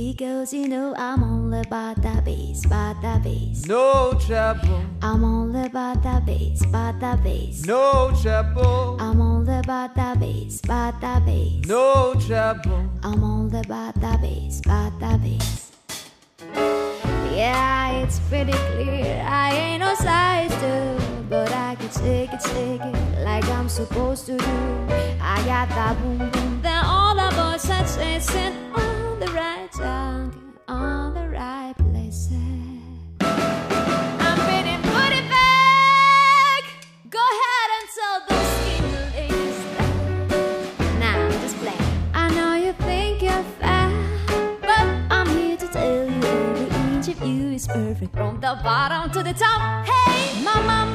Because you know I'm all about that bass, about that bass. No trouble, I'm all about that bass, about that bass. no trouble, I'm all about that bass, about that bass. no trouble. I'm all about that bass, about that bass. Yeah, it's pretty clear I ain't no size two, but I can take it, take it like I'm supposed to do. I got that boom boom, then of you is perfect from the bottom to the top. Hey, mama,